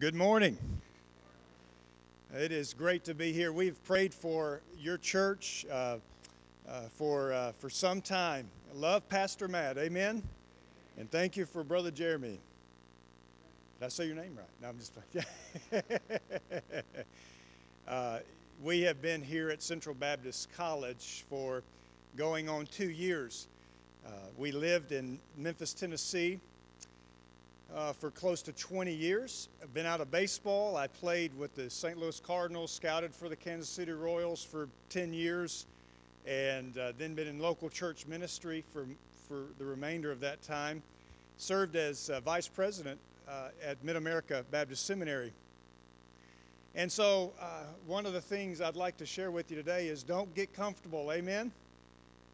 Good morning. It is great to be here. We've prayed for your church uh, uh, for, uh, for some time. Love Pastor Matt. Amen. And thank you for Brother Jeremy. Did I say your name right? No, I'm just. uh, we have been here at Central Baptist College for going on two years. Uh, we lived in Memphis, Tennessee uh, for close to 20 years. I've been out of baseball. I played with the St. Louis Cardinals, scouted for the Kansas City Royals for 10 years, and uh, then been in local church ministry for, for the remainder of that time. Served as uh, vice president uh, at Mid America Baptist Seminary. And so, uh, one of the things I'd like to share with you today is don't get comfortable. Amen?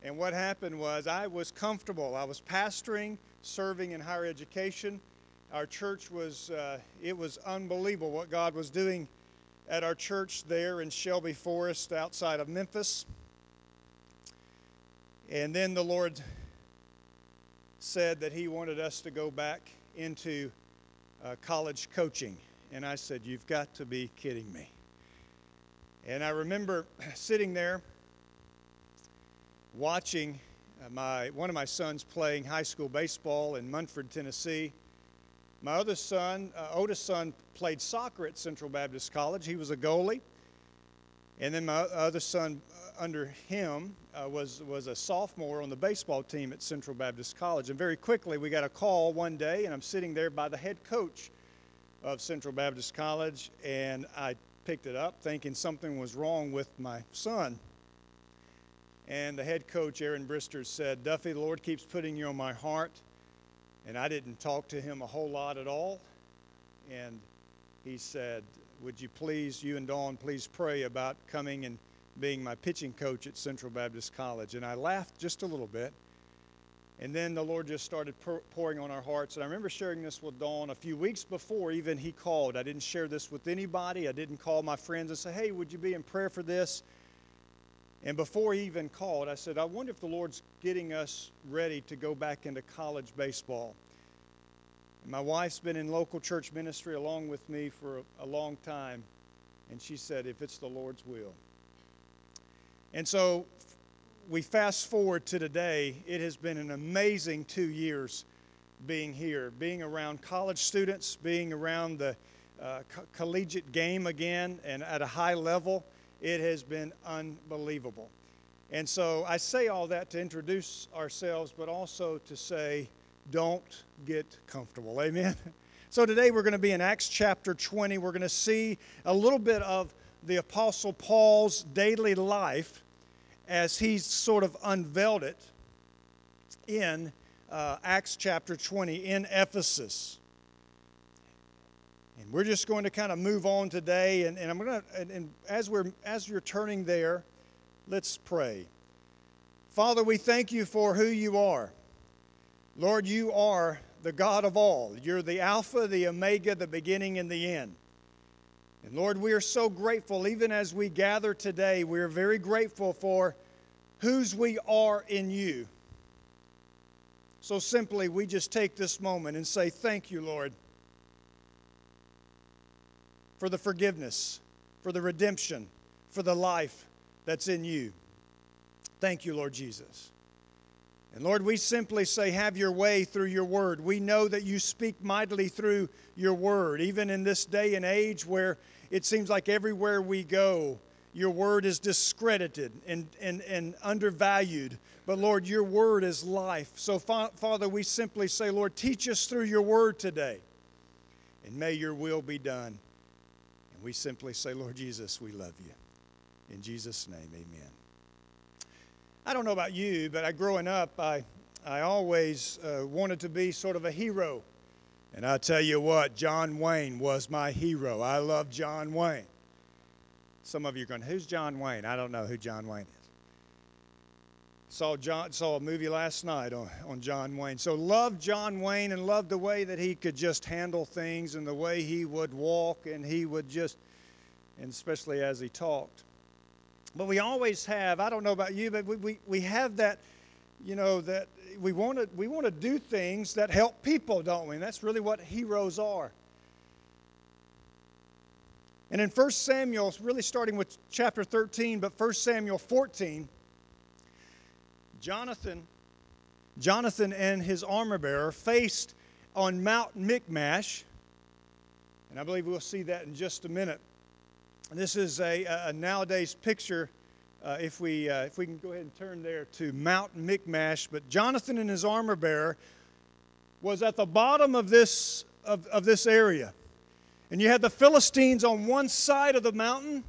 And what happened was I was comfortable. I was pastoring, serving in higher education our church was, uh, it was unbelievable what God was doing at our church there in Shelby Forest outside of Memphis. And then the Lord said that He wanted us to go back into uh, college coaching. And I said, You've got to be kidding me. And I remember sitting there watching uh, my, one of my sons playing high school baseball in Munford, Tennessee. My other son, uh, oldest son, played soccer at Central Baptist College. He was a goalie. And then my other son, uh, under him, uh, was, was a sophomore on the baseball team at Central Baptist College. And very quickly, we got a call one day, and I'm sitting there by the head coach of Central Baptist College, and I picked it up thinking something was wrong with my son. And the head coach, Aaron Brister, said, Duffy, the Lord keeps putting you on my heart and I didn't talk to him a whole lot at all. And he said, Would you please, you and Dawn, please pray about coming and being my pitching coach at Central Baptist College? And I laughed just a little bit. And then the Lord just started pouring on our hearts. And I remember sharing this with Dawn a few weeks before even he called. I didn't share this with anybody. I didn't call my friends and say, hey, would you be in prayer for this? And before he even called, I said, I wonder if the Lord's getting us ready to go back into college baseball. And my wife's been in local church ministry along with me for a, long time, and she said, if it's the Lord's will. And so we fast forward to today. It has been an amazing two years being here, being around college students, being around the uh, co- collegiate game again and at a high level. It has been unbelievable. And so I say all that to introduce ourselves, but also to say, don't get comfortable. Amen? So today we're going to be in Acts chapter 20. We're going to see a little bit of the Apostle Paul's daily life as he's sort of unveiled it in uh, Acts chapter 20 in Ephesus. We're just going to kind of move on today. And, and I'm going to, and, and as, we're, as you're turning there, let's pray. Father, we thank you for who you are. Lord, you are the God of all. You're the Alpha, the Omega, the beginning, and the end. And Lord, we are so grateful, even as we gather today, we are very grateful for whose we are in you. So simply, we just take this moment and say, Thank you, Lord for the forgiveness, for the redemption, for the life that's in you. Thank you, Lord Jesus. And Lord, we simply say, have your way through your word. We know that you speak mightily through your word, even in this day and age where it seems like everywhere we go, your word is discredited and, and, and undervalued. But Lord, your word is life. So, Father, we simply say, Lord, teach us through your word today, and may your will be done we simply say, Lord Jesus, we love you. In Jesus' name, amen. I don't know about you, but I, growing up, I, I always uh, wanted to be sort of a hero. And I tell you what, John Wayne was my hero. I love John Wayne. Some of you are going, who's John Wayne? I don't know who John Wayne is. Saw John saw a movie last night on, on John Wayne. So loved John Wayne and loved the way that he could just handle things and the way he would walk and he would just and especially as he talked. But we always have, I don't know about you, but we, we, we have that, you know, that we want to we want to do things that help people, don't we? And that's really what heroes are. And in 1 Samuel, really starting with chapter 13, but 1 Samuel 14, Jonathan, Jonathan and his armor bearer faced on Mount Michmash, and I believe we'll see that in just a minute. This is a, a nowadays picture. Uh, if we uh, if we can go ahead and turn there to Mount Michmash, but Jonathan and his armor bearer was at the bottom of this of, of this area. And you had the Philistines on one side of the mountain,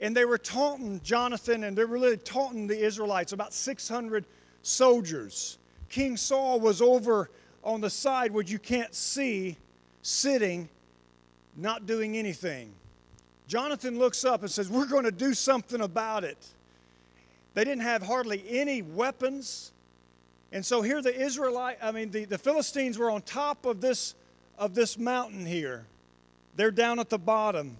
and they were taunting Jonathan, and they were really taunting the Israelites, about 600 soldiers. King Saul was over on the side where you can't see, sitting, not doing anything. Jonathan looks up and says, We're going to do something about it. They didn't have hardly any weapons. And so here the Israelite, I mean, the, the Philistines were on top of this, of this mountain here. They're down at the bottom.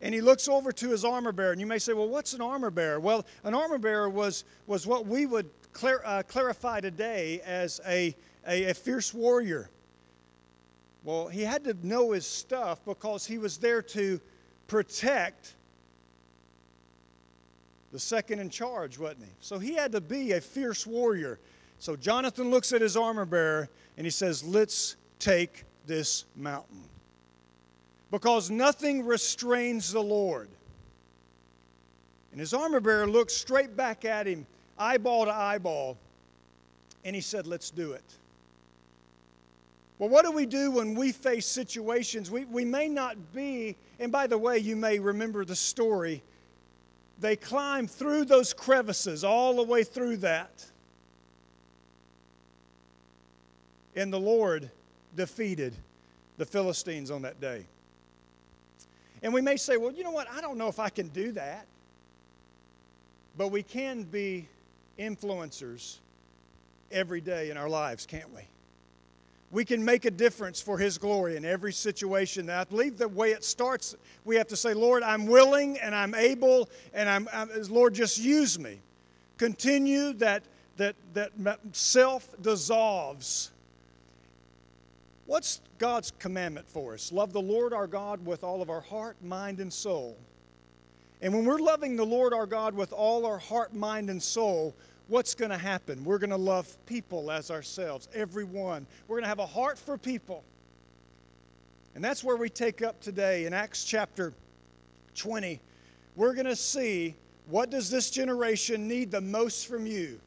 And he looks over to his armor bearer, and you may say, Well, what's an armor bearer? Well, an armor bearer was, was what we would clar- uh, clarify today as a, a, a fierce warrior. Well, he had to know his stuff because he was there to protect the second in charge, wasn't he? So he had to be a fierce warrior. So Jonathan looks at his armor bearer and he says, Let's take this mountain because nothing restrains the Lord. And his armor bearer looked straight back at him, eyeball to eyeball, and he said, Let's do it. Well, what do we do when we face situations? We, we may not be, and by the way, you may remember the story. They climbed through those crevices, all the way through that. And the Lord defeated the Philistines on that day. And we may say, well, you know what? I don't know if I can do that. But we can be influencers every day in our lives, can't we? We can make a difference for His glory in every situation. And I believe the way it starts, we have to say, Lord, I'm willing and I'm able, and I'm, I'm Lord, just use me. Continue that that that self dissolves What's God's commandment for us? Love the Lord our God with all of our heart, mind, and soul. And when we're loving the Lord our God with all our heart, mind, and soul, what's going to happen? We're going to love people as ourselves, everyone. We're going to have a heart for people. And that's where we take up today in Acts chapter 20. We're going to see what does this generation need the most from you?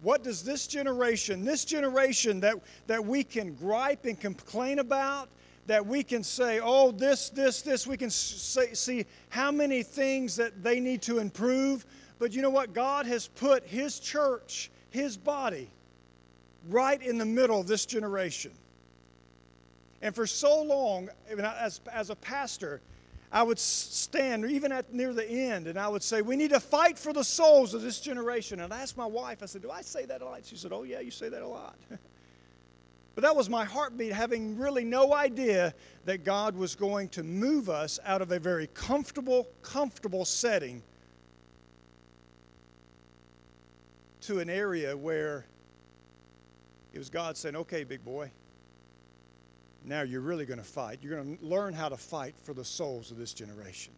What does this generation, this generation that, that we can gripe and complain about, that we can say, oh, this, this, this, we can say, see how many things that they need to improve. But you know what? God has put His church, His body, right in the middle of this generation. And for so long, as, as a pastor, I would stand, even at near the end, and I would say, We need to fight for the souls of this generation. And I asked my wife, I said, Do I say that a lot? She said, Oh, yeah, you say that a lot. but that was my heartbeat, having really no idea that God was going to move us out of a very comfortable, comfortable setting to an area where it was God saying, Okay, big boy, now you're really going to fight. You're going to learn how to fight for the souls of this generation.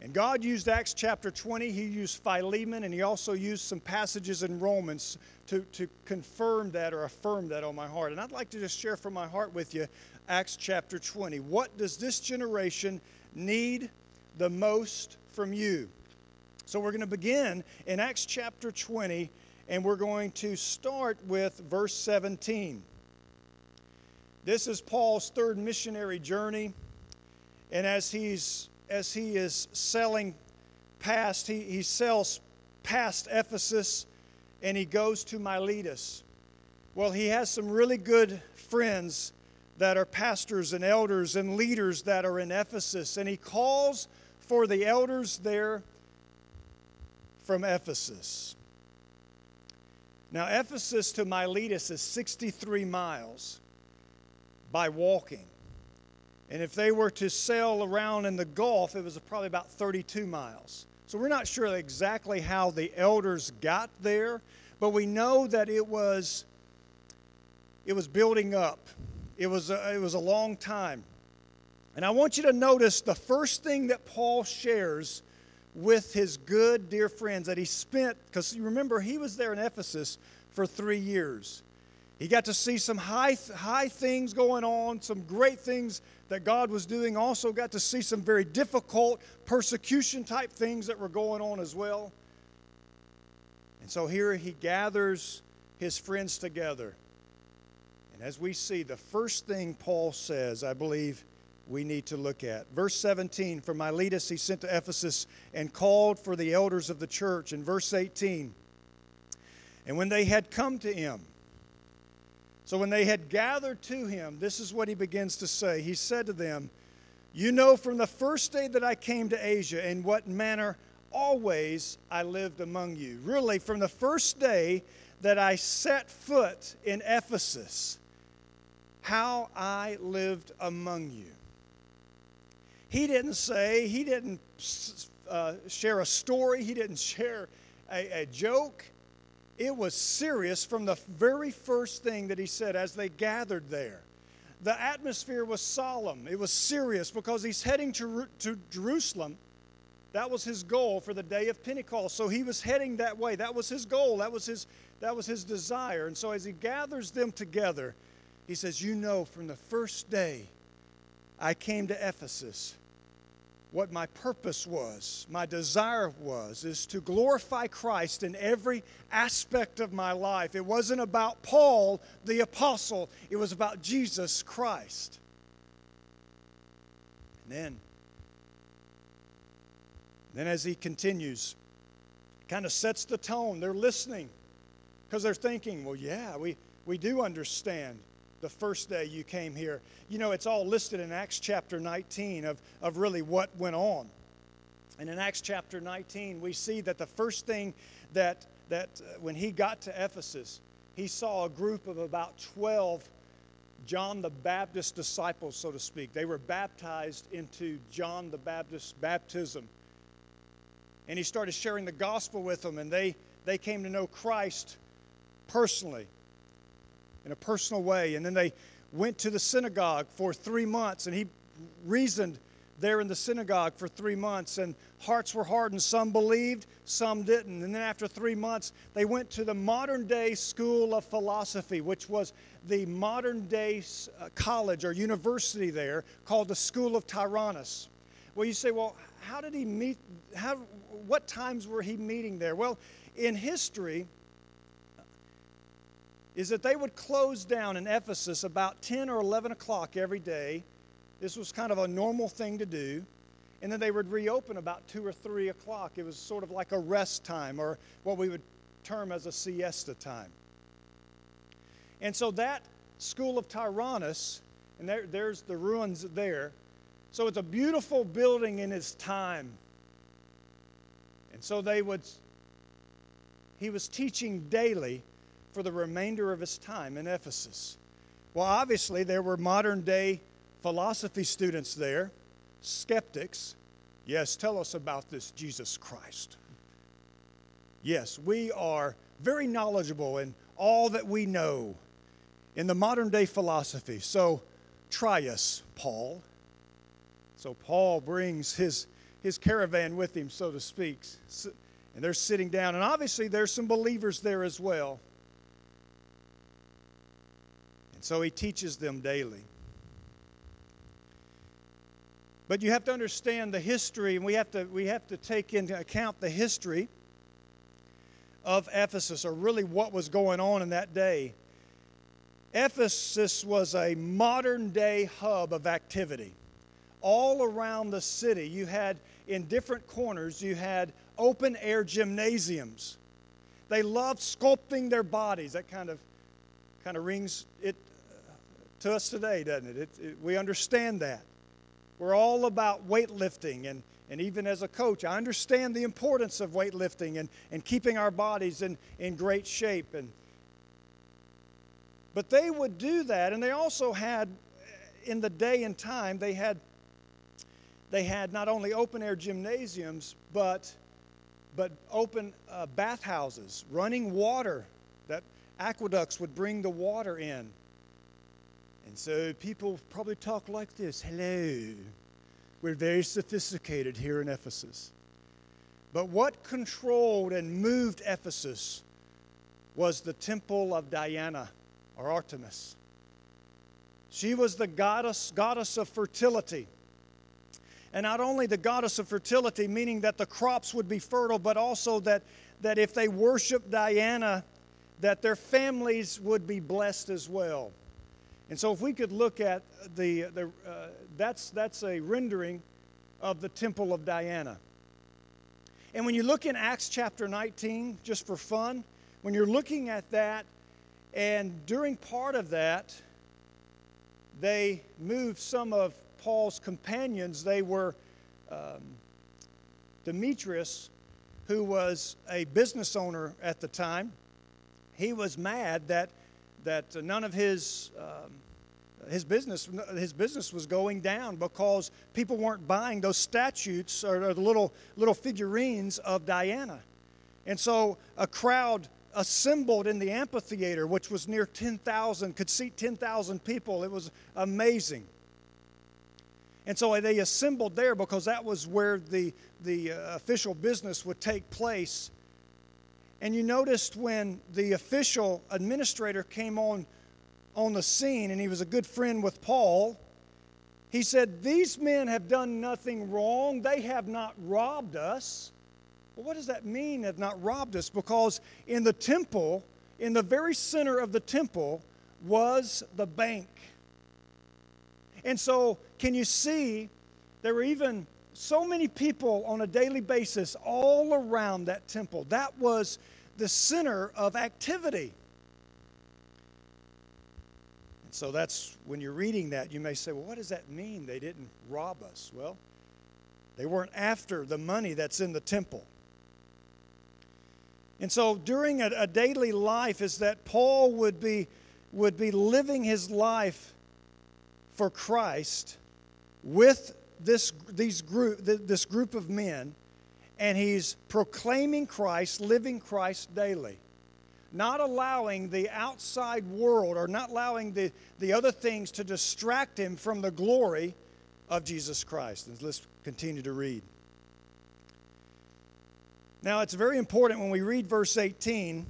And God used Acts chapter 20. He used Philemon, and he also used some passages in Romans to, to confirm that or affirm that on my heart. And I'd like to just share from my heart with you Acts chapter 20. What does this generation need the most from you? So we're going to begin in Acts chapter 20, and we're going to start with verse 17. This is Paul's third missionary journey. And as he's as he is selling past, he, he sells past Ephesus and he goes to Miletus. Well, he has some really good friends that are pastors and elders and leaders that are in Ephesus. And he calls for the elders there from Ephesus. Now, Ephesus to Miletus is 63 miles by walking. And if they were to sail around in the Gulf, it was probably about 32 miles. So we're not sure exactly how the elders got there, but we know that it was it was building up. It was a, it was a long time. And I want you to notice the first thing that Paul shares with his good, dear friends that he spent, because you remember he was there in Ephesus for three years. He got to see some high, high things going on, some great things that God was doing. Also, got to see some very difficult persecution type things that were going on as well. And so here he gathers his friends together. And as we see, the first thing Paul says, I believe we need to look at. Verse 17 From Miletus he sent to Ephesus and called for the elders of the church. In verse 18, and when they had come to him, so when they had gathered to him, this is what he begins to say. He said to them, You know from the first day that I came to Asia in what manner always I lived among you. Really, from the first day that I set foot in Ephesus, how I lived among you. He didn't say, he didn't uh, share a story, he didn't share a, a joke. It was serious from the very first thing that he said as they gathered there. The atmosphere was solemn. It was serious because he's heading to, to Jerusalem. That was his goal for the day of Pentecost. So he was heading that way. That was his goal. That was his, that was his desire. And so as he gathers them together, he says, You know, from the first day I came to Ephesus, what my purpose was, my desire was, is to glorify Christ in every aspect of my life. It wasn't about Paul, the apostle, it was about Jesus Christ. And then, then as he continues, kind of sets the tone. They're listening because they're thinking, well, yeah, we, we do understand the first day you came here. You know, it's all listed in Acts chapter 19 of, of really what went on. And in Acts chapter 19, we see that the first thing that, that uh, when he got to Ephesus, he saw a group of about 12 John the Baptist disciples, so to speak. They were baptized into John the Baptist baptism. And he started sharing the gospel with them, and they, they came to know Christ personally in a personal way. And then they went to the synagogue for three months, and he reasoned there in the synagogue for three months, and hearts were hardened. Some believed, some didn't. And then after three months, they went to the modern day school of philosophy, which was the modern day uh, college or university there called the School of Tyrannus. Well, you say, well, how did he meet? How, what times were he meeting there? Well, in history, is that they would close down in Ephesus about 10 or 11 o'clock every day. This was kind of a normal thing to do. And then they would reopen about 2 or 3 o'clock. It was sort of like a rest time or what we would term as a siesta time. And so that school of Tyrannus, and there, there's the ruins there. So it's a beautiful building in its time. And so they would, he was teaching daily for the remainder of his time in Ephesus. Well, obviously, there were modern day philosophy students there, skeptics. Yes, tell us about this Jesus Christ. Yes, we are very knowledgeable in all that we know in the modern day philosophy. So try us, Paul. So Paul brings his, his caravan with him, so to speak. And they're sitting down. And obviously, there's some believers there as well. So he teaches them daily. But you have to understand the history, and we have to, we have to take into account the history of Ephesus, or really what was going on in that day. Ephesus was a modern day hub of activity. All around the city, you had in different corners, you had open air gymnasiums. They loved sculpting their bodies. That kind of kind of rings it to us today, doesn't it? it, it we understand that. We're all about weightlifting, and, and even as a coach, I understand the importance of weightlifting and, and keeping our bodies in, in great shape. And, but they would do that, and they also had, in the day and time, they had, they had not only open air gymnasiums, but, but open uh, bathhouses, running water, that aqueducts would bring the water in And so people probably talk like this Hello. We're very sophisticated here in Ephesus. But what controlled and moved Ephesus was the temple of Diana or Artemis. She was the goddess, goddess of fertility. And not only the goddess of fertility, meaning that the crops would be fertile, but also that, that if they worshiped Diana, that their families would be blessed as well. And so if we could look at the, the uh, that's, that's a rendering of the temple of Diana. And when you look in Acts chapter 19, just for fun, when you're looking at that, and during part of that, they moved some of Paul's companions. They were um, Demetrius, who was a business owner at the time. He was mad that, that none of his um, his business his business was going down because people weren't buying those statues or, the little little figurines of Diana. And so a crowd assembled in the amphitheater, which was near 10,000, could seat 10,000 people. It was amazing. And so they assembled there because that was where the, the uh, official business would take place. And you noticed when the official administrator came on on the scene, and he was a good friend with Paul. He said, These men have done nothing wrong. They have not robbed us. Well, what does that mean, have not robbed us? Because in the temple, in the very center of the temple, was the bank. And so, can you see, there were even so many people on a daily basis all around that temple. That was the center of activity. So that's when you're reading that, you may say, well, what does that mean? They didn't rob us. Well, they weren't after the money that's in the temple. And so during a, a daily life is that Paul would be, would be living his life for Christ with this, these group, this group of men, and he's proclaiming Christ, living Christ daily not allowing the outside world or not allowing the, the other things to distract him from the glory of Jesus Christ. And let's continue to read. Now, it's very important when we read verse 18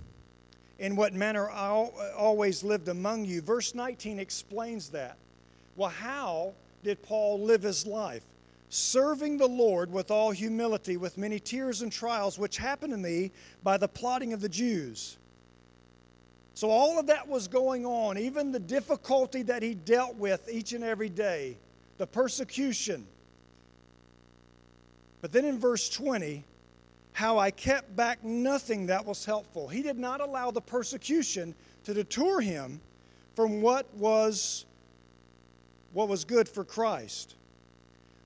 in what manner I always lived among you. Verse 19 explains that. Well, how did Paul live his life? Serving the Lord with all humility, with many tears and trials, which happened to me by the plotting of the Jews so, all of that was going on, even the difficulty that he dealt with each and every day, the persecution. But then in verse 20, how I kept back nothing that was helpful. He did not allow the persecution to deter him from what was what was good for Christ,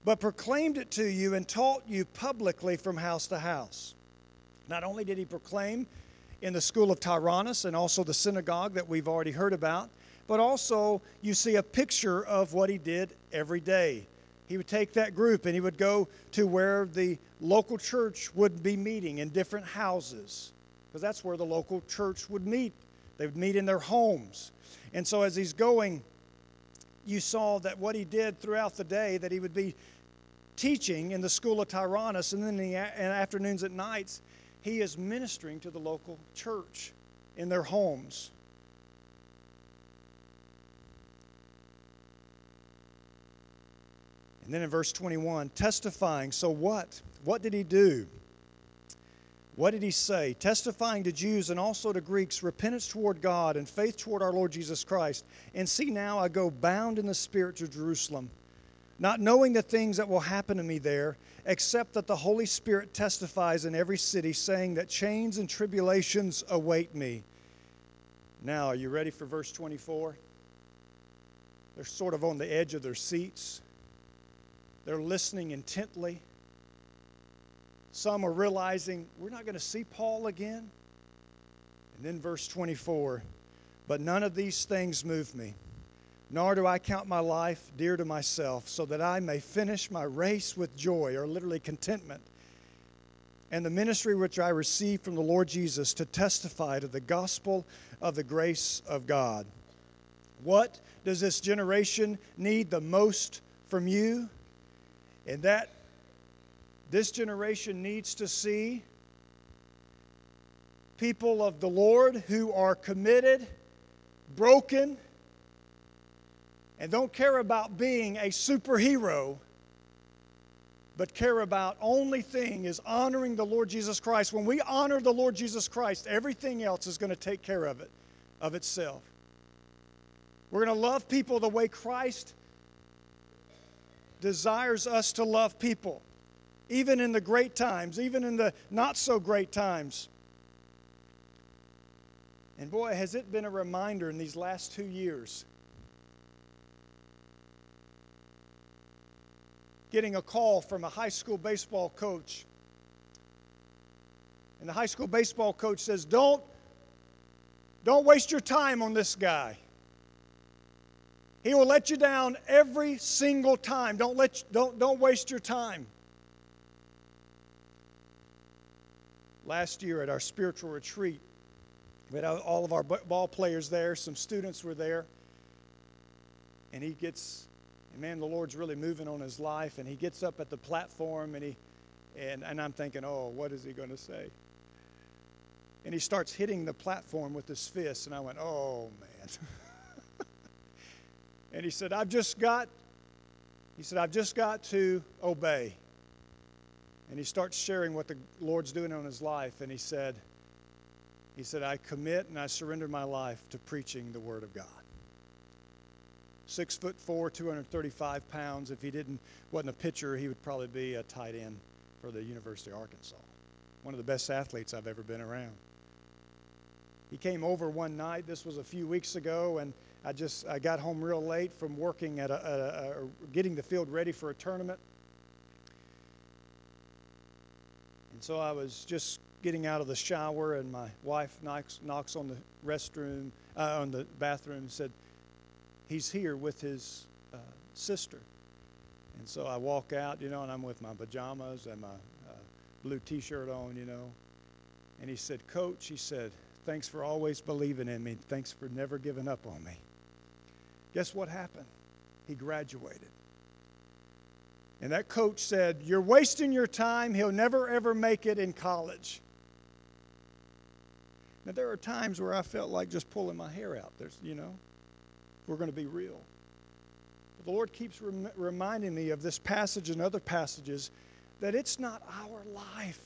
but proclaimed it to you and taught you publicly from house to house. Not only did he proclaim in the school of Tyrannus and also the synagogue that we've already heard about. But also, you see a picture of what he did every day. He would take that group and he would go to where the local church would be meeting in different houses, because that's where the local church would meet. They would meet in their homes. And so, as he's going, you saw that what he did throughout the day, that he would be teaching in the school of Tyrannus, and then in the afternoons and nights, he is ministering to the local church in their homes. And then in verse 21, testifying. So what? What did he do? What did he say? Testifying to Jews and also to Greeks repentance toward God and faith toward our Lord Jesus Christ. And see, now I go bound in the Spirit to Jerusalem, not knowing the things that will happen to me there except that the Holy Spirit testifies in every city, saying that chains and tribulations await me. Now, are you ready for verse 24? They're sort of on the edge of their seats. They're listening intently. Some are realizing we're not going to see Paul again. And then verse 24 But none of these things move me nor do I count my life dear to myself, so that I may finish my race with joy, or literally contentment, and the ministry which I received from the Lord Jesus to testify to the gospel of the grace of God. What does this generation need the most from you? And that this generation needs to see people of the Lord who are committed, broken, and don't care about being a superhero, but care about only thing is honoring the Lord Jesus Christ. When we honor the Lord Jesus Christ, everything else is going to take care of it, of itself. We're going to love people the way Christ desires us to love people, even in the great times, even in the not so great times. And boy, has it been a reminder in these last two years. Getting a call from a high school baseball coach. And the high school baseball coach says, Don't, don't waste your time on this guy. He will let you down every single time. Don't, let, don't, don't waste your time. Last year at our spiritual retreat, we had all of our ball players there, some students were there, and he gets, and man, the Lord's really moving on his life, and he gets up at the platform, and he, and, and I'm thinking, oh, what is he going to say? And he starts hitting the platform with his fist, and I went, oh, man. And he said, I've just got, he said, I've just got to obey. And he starts sharing what the Lord's doing on his life. And he said, he said, I commit and I surrender my life to preaching the Word of God. Six foot four, 235 pounds. If he didn't wasn't a pitcher, he would probably be a tight end for the University of Arkansas. One of the best athletes I've ever been around. He came over one night. This was a few weeks ago, and I just I got home real late from working at a, a, a, getting the field ready for a tournament, and so I was just getting out of the shower, and my wife knocks knocks on the restroom uh, on the bathroom and said, "He's here with his uh, sister." And so I walk out, you know, and I'm with my pajamas and my uh, blue T-shirt on, you know. And he said, "Coach," he said, "Thanks for always believing in me. Thanks for never giving up on me." Guess what happened? He graduated. And that coach said, You're wasting your time. He'll never, ever make it in college. Now, there are times where I felt like just pulling my hair out. There's, you know, we're going to be real. But the Lord keeps rem- reminding me of this passage and other passages that it's not our life.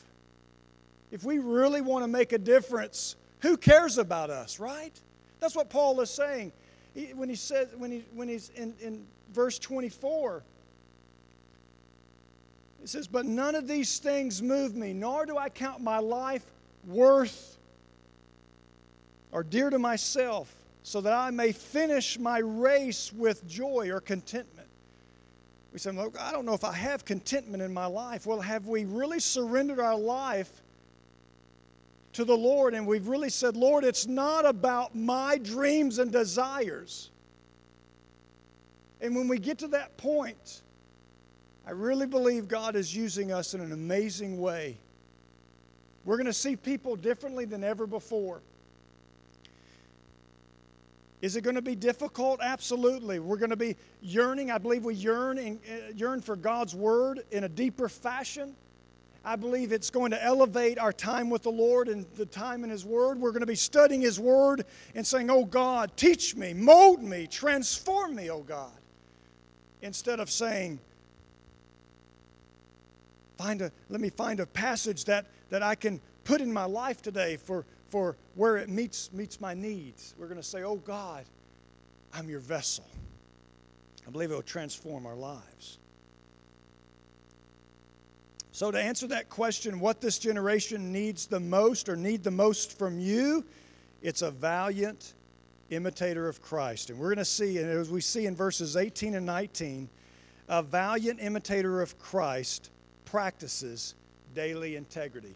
If we really want to make a difference, who cares about us, right? That's what Paul is saying he, when he says when he when he's in, in verse 24 it says but none of these things move me nor do i count my life worth or dear to myself so that i may finish my race with joy or contentment we say look i don't know if i have contentment in my life well have we really surrendered our life to the Lord and we've really said, Lord, it's not about my dreams and desires. And when we get to that point, I really believe God is using us in an amazing way. We're going to see people differently than ever before. Is it going to be difficult? Absolutely. We're going to be yearning. I believe we yearn, in, uh, yearn for God's Word in a deeper fashion. I believe it's going to elevate our time with the Lord and the time in His Word. We're going to be studying His Word and saying, Oh God, teach me, mold me, transform me, oh God. Instead of saying, find a, let me find a passage that, that I can put in my life today for, for where it meets, meets my needs. We're going to say, Oh God, I'm your vessel. I believe it will transform our lives. So, to answer that question, what this generation needs the most or need the most from you, it's a valiant imitator of Christ. And we're going to see, and as we see in verses 18 and 19, a valiant imitator of Christ practices daily integrity.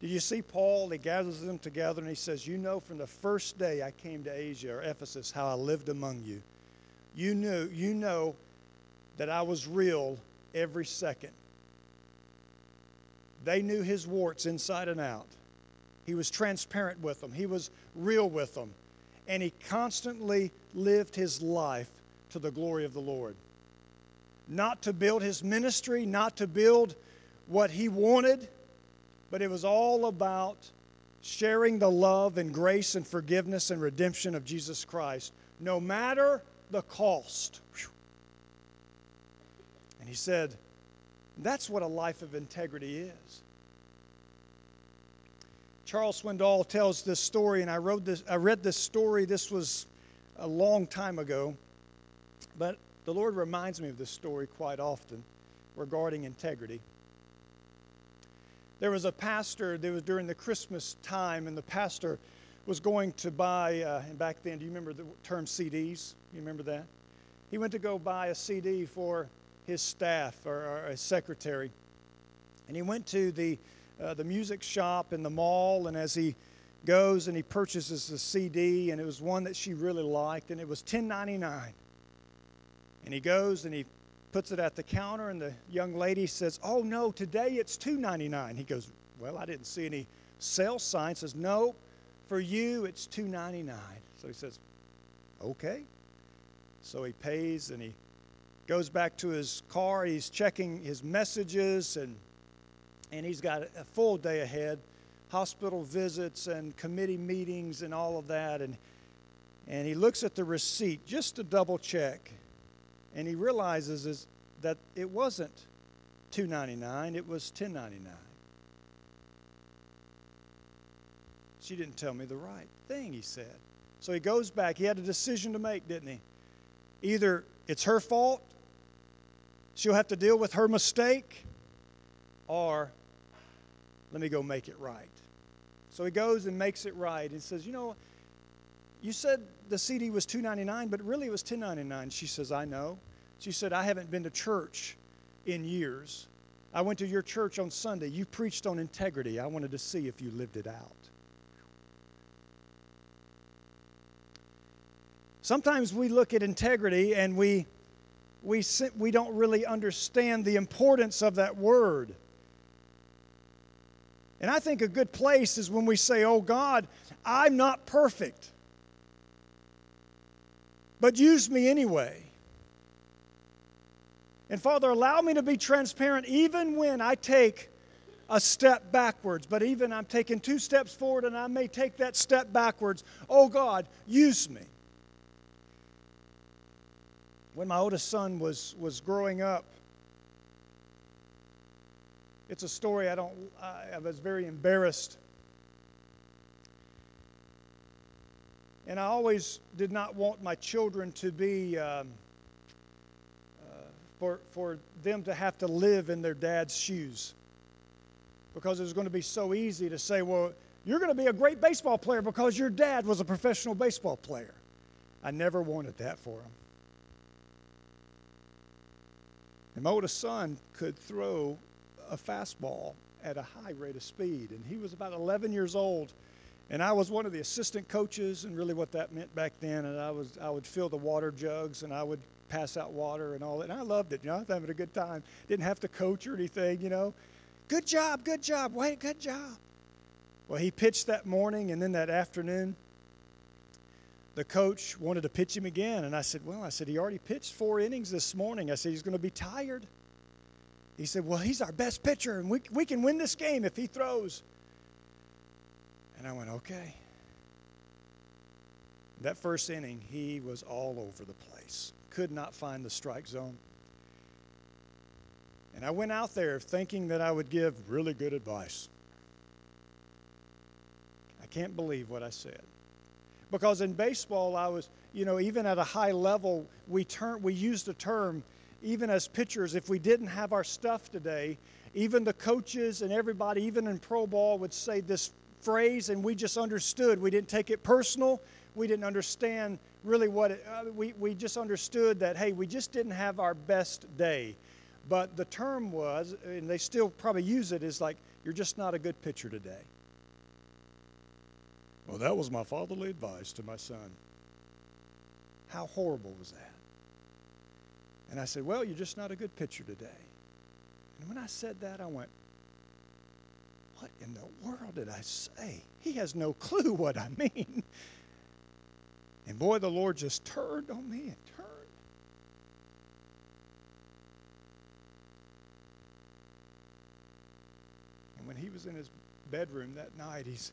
Did you see Paul? He gathers them together and he says, You know, from the first day I came to Asia or Ephesus, how I lived among you. You knew, you know that I was real every second. They knew his warts inside and out. He was transparent with them, he was real with them. and he constantly lived his life to the glory of the Lord. Not to build his ministry, not to build what he wanted, but it was all about sharing the love and grace and forgiveness and redemption of Jesus Christ, no matter the cost. And he said, that's what a life of integrity is. Charles Swindoll tells this story, and I wrote this. I read this story. This was a long time ago, but the Lord reminds me of this story quite often regarding integrity. There was a pastor. There was during the Christmas time, and the pastor was going to buy. Uh, and back then, do you remember the term CDs? You remember that? He went to go buy a CD for his staff or, or a secretary, and he went to the uh, the music shop in the mall, and as he goes and he purchases the CD, and it was one that she really liked, and it was $10.99. And he goes and he puts it at the counter, and the young lady says, "Oh no, today it's $2.99." He goes, "Well, I didn't see any sale sign." Says, "No, for you it's $2.99." So he says, "Okay." So he pays and he goes back to his car. He's checking his messages and and he's got a full day ahead hospital visits and committee meetings and all of that and and he looks at the receipt just to double check and he realizes is that it wasn't 299 it was 1099 she didn't tell me the right thing he said. So he goes back. He had a decision to make didn't he? Either it's her fault she'll have to deal with her mistake or let me go make it right. So he goes and makes it right. And says, You know, you said the CD was $2.99, but really it was $10.99. She says, I know. She said, I haven't been to church in years. I went to your church on Sunday. You preached on integrity. I wanted to see if you lived it out. Sometimes we look at integrity and we, we, we don't really understand the importance of that word. And I think a good place is when we say, Oh God, I'm not perfect, but use me anyway. And Father, allow me to be transparent even when I take a step backwards, but even I'm taking two steps forward and I may take that step backwards. Oh God, use me. When my oldest son was, was growing up, it's a story I don't, I was very embarrassed. And I always did not want my children to be, um, uh, for, for them to have to live in their dad's shoes. Because it was going to be so easy to say, well, you're going to be a great baseball player because your dad was a professional baseball player. I never wanted that for them. And my oldest son could throw a fastball at a high rate of speed. And he was about 11 years old. And I was one of the assistant coaches, and really what that meant back then. And I was I would fill the water jugs, and I would pass out water and all that. And I loved it. You know, I was having a good time. Didn't have to coach or anything. You know, good job, good job. Wait, good job. Well, he pitched that morning, and then that afternoon, the coach wanted to pitch him again. And I said, Well, I said, he already pitched four innings this morning. I said, he's going to be tired. He said, Well, he's our best pitcher, and we, we can win this game if he throws. And I went, Okay. That first inning, he was all over the place, could not find the strike zone. And I went out there thinking that I would give really good advice. I can't believe what I said. Because in baseball, I was, you know, even at a high level, we, turn, we used the term even as pitchers, if we didn't have our stuff today, even the coaches and everybody, even in pro ball, would say this phrase, and we just understood. We didn't take it personal. We didn't understand really what it, uh, we, we just understood that, hey, we just didn't have our best day. But the term was, and they still probably use it, is like, you're just not a good pitcher today. Well, that was my fatherly advice to my son. How horrible was that? And I said, Well, you're just not a good pitcher today. And when I said that, I went, What in the world did I say? He has no clue what I mean. And boy, the Lord just turned on me and turned. And when he was in his bedroom that night, he's,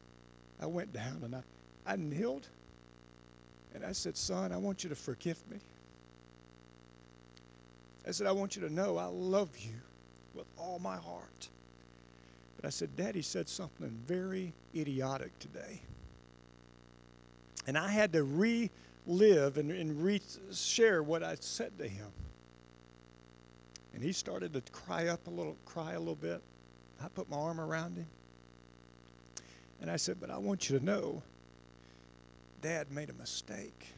I went down and I, I kneeled and I said, Son, I want you to forgive me. I said, I want you to know I love you with all my heart. But I said, Daddy said something very idiotic today. And I had to relive and, and re share what I said to him. And he started to cry up a little, cry a little bit. I put my arm around him. And I said, But I want you to know, Dad made a mistake.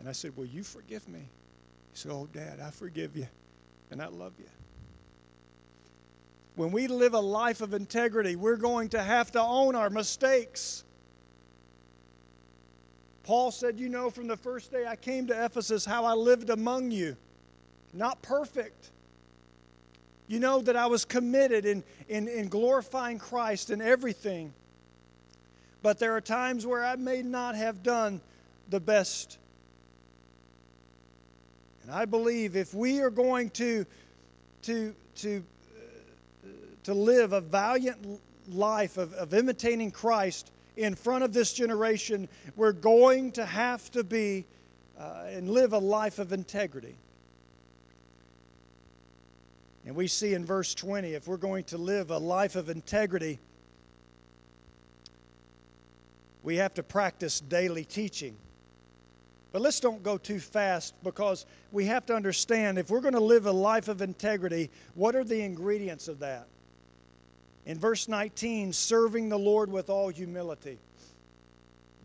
And I said, Will you forgive me? He said, Oh, Dad, I forgive you, and I love you. When we live a life of integrity, we're going to have to own our mistakes. Paul said, You know, from the first day I came to Ephesus, how I lived among you. Not perfect. You know that I was committed in, in, in glorifying Christ in everything. But there are times where I may not have done the best. And I believe if we are going to, to, to, to live a valiant life of, of imitating Christ in front of this generation, we're going to have to be uh, and live a life of integrity. And we see in verse 20 if we're going to live a life of integrity, we have to practice daily teaching. But let's don't go too fast because we have to understand if we're going to live a life of integrity, what are the ingredients of that? In verse 19, serving the Lord with all humility.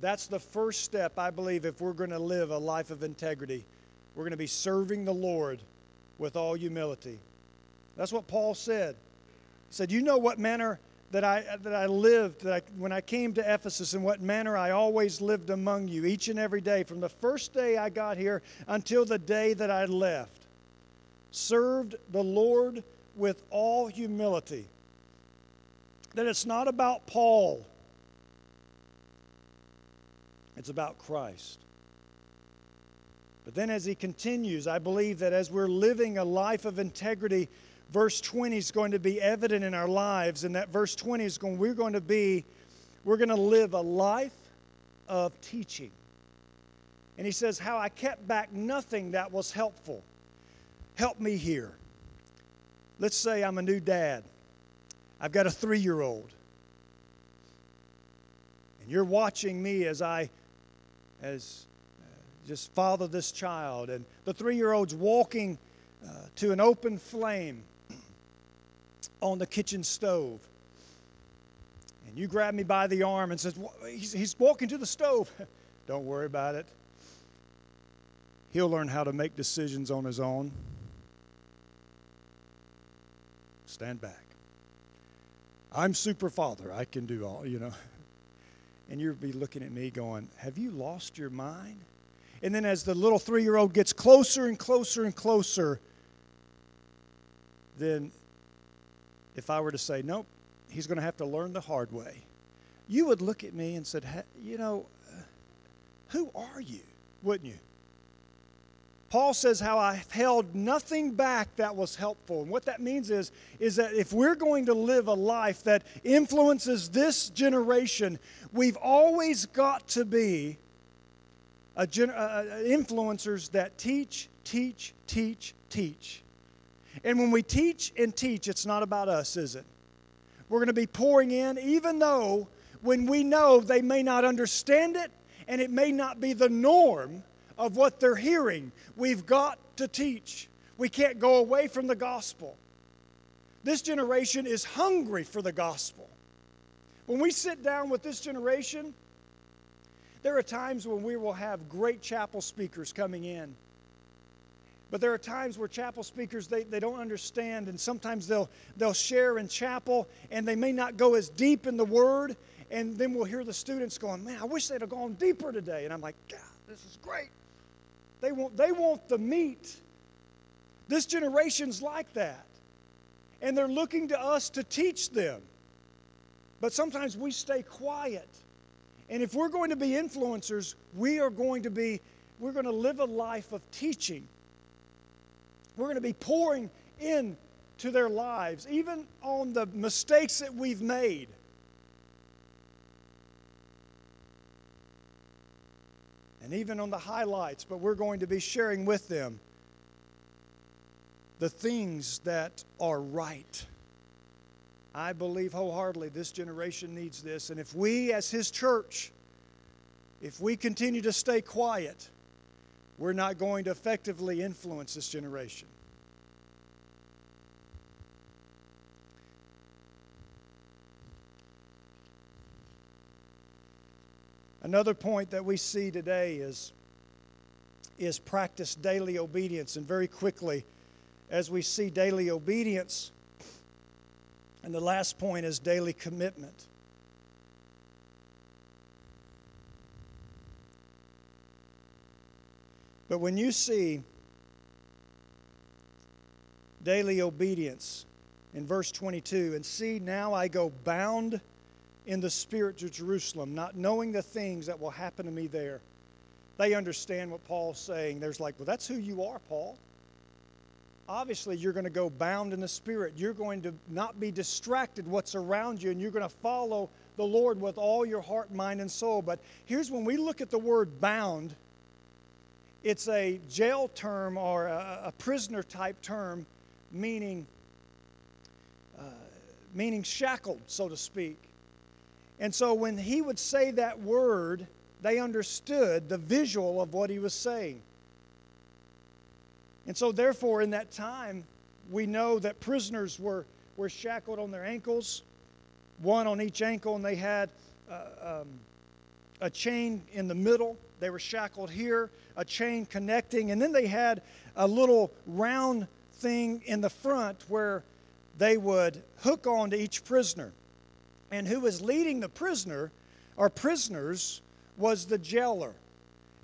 That's the first step, I believe, if we're going to live a life of integrity. We're going to be serving the Lord with all humility. That's what Paul said. He said, You know what manner that I, that I lived that I, when I came to Ephesus, in what manner I always lived among you, each and every day, from the first day I got here until the day that I left. Served the Lord with all humility. That it's not about Paul, it's about Christ. But then, as he continues, I believe that as we're living a life of integrity, verse 20 is going to be evident in our lives, and that verse 20 is going, we're going to be, we're going to live a life of teaching. And he says, How I kept back nothing that was helpful. Help me here. Let's say I'm a new dad. I've got a three year old. And you're watching me as I, as uh, just father this child. And the three year old's walking uh, to an open flame on the kitchen stove. And you grab me by the arm and says, he's, he's walking to the stove. Don't worry about it. He'll learn how to make decisions on his own. Stand back. I'm super father. I can do all, you know. And you'll be looking at me going, Have you lost your mind? And then as the little three year old gets closer and closer and closer, then if I were to say, nope, he's going to have to learn the hard way, you would look at me and said, you know, uh, who are you? Wouldn't you? Paul says how I've held nothing back that was helpful. And what that means is, is that if we're going to live a life that influences this generation, we've always got to be a gen- uh, influencers that teach, teach, teach, teach. And when we teach and teach, it's not about us, is it? We're going to be pouring in, even though when we know they may not understand it and it may not be the norm of what they're hearing. We've got to teach. We can't go away from the gospel. This generation is hungry for the gospel. When we sit down with this generation, there are times when we will have great chapel speakers coming in but there are times where chapel speakers they, they don't understand, and sometimes they'll they'll share in chapel and they may not go as deep in the word, and then we'll hear the students going, Man, I wish they'd have gone deeper today. And I'm like, God, this is great. They want they want the meat. This generation's like that. And they're looking to us to teach them. But sometimes we stay quiet And if we're going to be influencers, we are going to be, we're going to live a life of teaching. We're going to be pouring in to their lives, even on the mistakes that we've made. And even on the highlights, but we're going to be sharing with them the things that are right. I believe wholeheartedly this generation needs this. And if we, as His church, if we continue to stay quiet, we're not going to effectively influence this generation. Another point that we see today is, is practice daily obedience. And very quickly, as we see daily obedience, and the last point is daily commitment. But when you see daily obedience in verse 22, and see, now I go bound in the spirit to Jerusalem, not knowing the things that will happen to me there. They understand what Paul's saying. There's like, well, that's who you are, Paul. Obviously, you're going to go bound in the spirit. You're going to not be distracted what's around you, and you're going to follow the Lord with all your heart, mind, and soul. But here's when we look at the word bound, it's a jail term or a, a prisoner type term, meaning uh, meaning shackled, so to speak. And so when he would say that word, they understood the visual of what he was saying. And so, therefore, in that time, we know that prisoners were, were shackled on their ankles, one on each ankle, and they had uh, um, a chain in the middle. They were shackled here, a chain connecting, and then they had a little round thing in the front where they would hook on to each prisoner and who was leading the prisoner or prisoners was the jailer.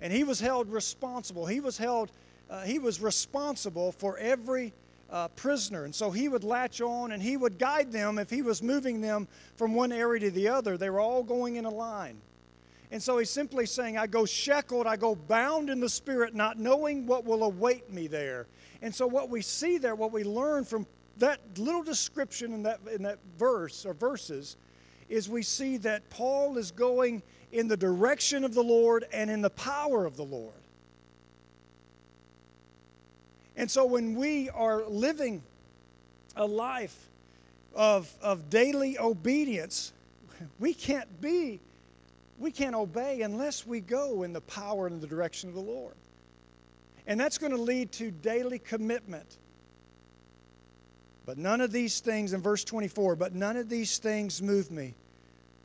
And he was held responsible. He was held, uh, he was responsible for every uh, prisoner. And so he would latch on and he would guide them if he was moving them from one area to the other. They were all going in a line. And so he's simply saying, I go shackled, I go bound in the spirit, not knowing what will await me there. And so what we see there, what we learn from that little description in that, in that verse or verses, is we see that Paul is going in the direction of the Lord and in the power of the Lord. And so when we are living a life of, of daily obedience, we can't be, we can't obey unless we go in the power and the direction of the Lord. And that's going to lead to daily commitment. But none of these things, in verse 24, but none of these things move me,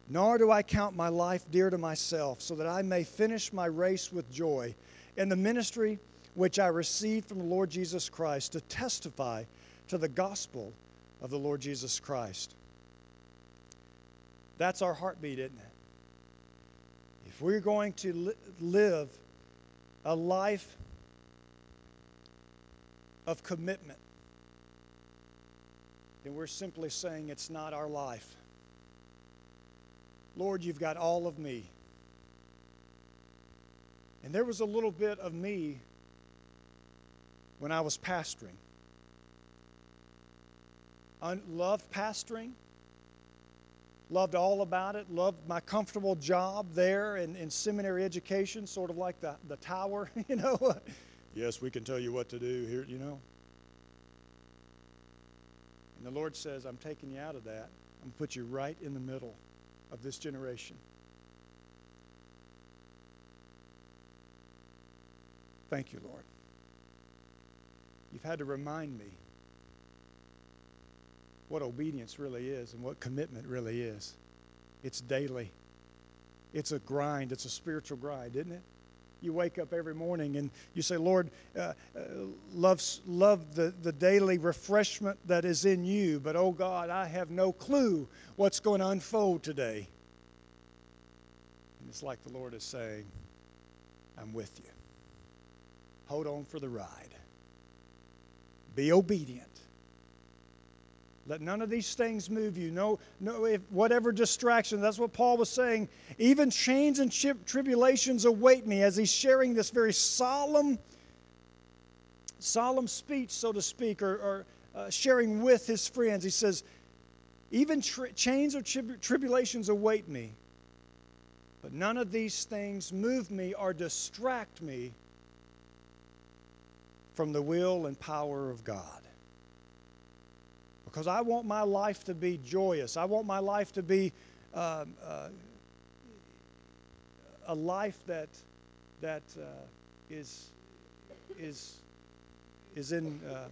nor do I count my life dear to myself, so that I may finish my race with joy in the ministry which I received from the Lord Jesus Christ to testify to the gospel of the Lord Jesus Christ. That's our heartbeat, isn't it? If we're going to li- live a life of commitment, then we're simply saying it's not our life. Lord, you've got all of me. And there was a little bit of me when I was pastoring. I loved pastoring, loved all about it, loved my comfortable job there in, in seminary education, sort of like the, the tower, you know. yes, we can tell you what to do here, you know. And the Lord says, I'm taking you out of that. I'm going to put you right in the middle of this generation. Thank you, Lord. You've had to remind me what obedience really is and what commitment really is. It's daily. It's a grind. It's a spiritual grind, isn't it? You wake up every morning and you say, Lord, uh, uh, love, love the, the daily refreshment that is in you, but oh God, I have no clue what's going to unfold today. And it's like the Lord is saying, I'm with you. Hold on for the ride. Be obedient. Let none of these things move you. No, no, if whatever distraction. That's what Paul was saying. Even chains and tribulations await me as he's sharing this very solemn, solemn speech, so to speak, or, or uh, sharing with his friends. He says, even tri- chains or tri- tribulations await me, but none of these things move me or distract me from the will and power of God because I want my life to be joyous. I want my life to be um, uh, a life that that uh, is is is in um,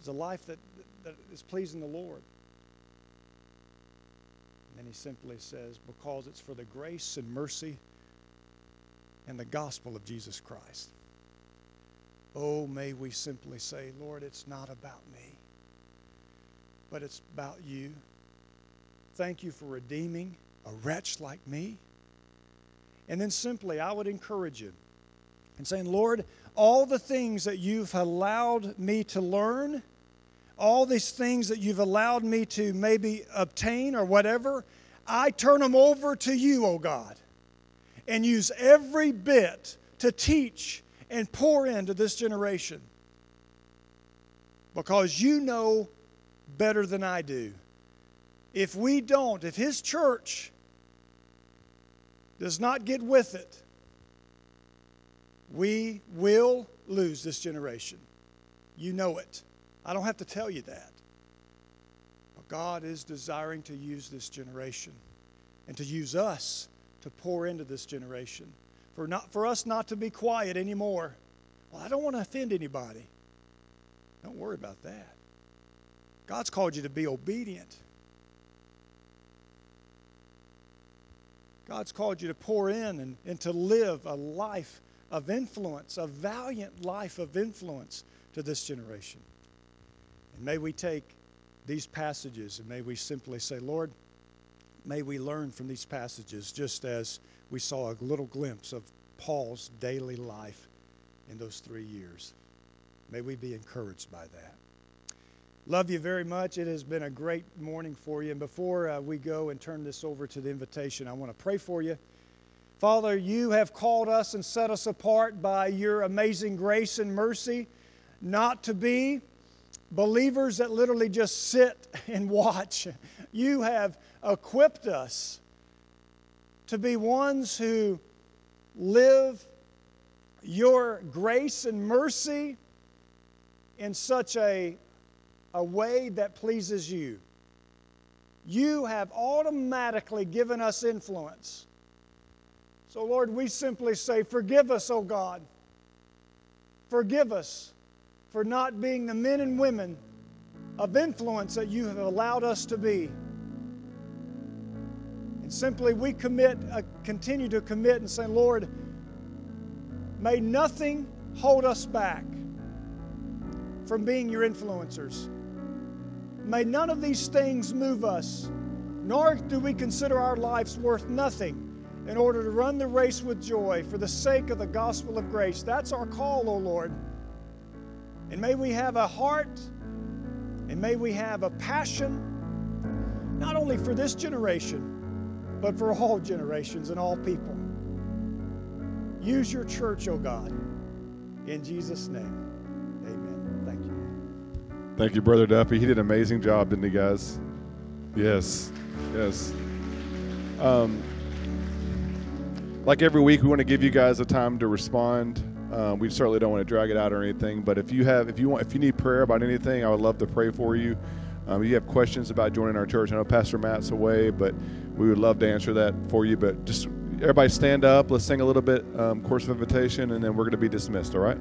is a life that that is pleasing the Lord. And then he simply says, because it's for the grace and mercy and the gospel of Jesus Christ. Oh, may we simply say, Lord, it's not about me but it's about you. Thank you for redeeming a wretch like me. And then simply, I would encourage you and saying, Lord, all the things that you've allowed me to learn, all these things that you've allowed me to maybe obtain or whatever, I turn them over to you, O oh God, and use every bit to teach and pour into this generation. Because you know better than I do. If we don't, if His church does not get with it, we will lose this generation. You know it. I don't have to tell you that. But God is desiring to use this generation and to use us to pour into this generation. For, not, for us not to be quiet anymore. Well, I don't want to offend anybody. Don't worry about that. God's called you to be obedient. God's called you to pour in and, and to live a life of influence, a valiant life of influence to this generation. And may we take these passages and may we simply say, Lord, may we learn from these passages just as we saw a little glimpse of Paul's daily life in those three years. May we be encouraged by that. Love you very much. It has been a great morning for you. And before uh, we go and turn this over to the invitation, I want to pray for you. Father, you have called us and set us apart by your amazing grace and mercy not to be believers that literally just sit and watch. You have equipped us to be ones who live your grace and mercy in such a a way that pleases you. You have automatically given us influence. So, Lord, we simply say, Forgive us, O God. Forgive us for not being the men and women of influence that you have allowed us to be. And simply we commit, uh, continue to commit and say, Lord, may nothing hold us back from being your influencers. May none of these things move us, nor do we consider our lives worth nothing in order to run the race with joy for the sake of the gospel of grace. That's our call, O Lord. And may we have a heart and may we have a passion, not only for this generation, but for all generations and all people. Use your church, O God. In Jesus' name. Thank you, Brother Duffy. He did an amazing job, didn't he, guys? Yes, yes. Um, like every week, we want to give you guys a time to respond. Um, we certainly don't want to drag it out or anything. But if you have, if you want, if you need prayer about anything, I would love to pray for you. Um, if you have questions about joining our church, I know Pastor Matt's away, but we would love to answer that for you. But just everybody stand up. Let's sing a little bit, um, course of invitation, and then we're going to be dismissed. All right.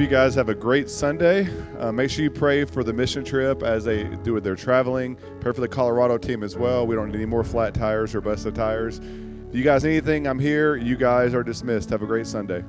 You guys have a great Sunday. Uh, make sure you pray for the mission trip as they do with their traveling. Pray for the Colorado team as well. We don't need any more flat tires or busted tires. If you guys need anything, I'm here. You guys are dismissed. Have a great Sunday.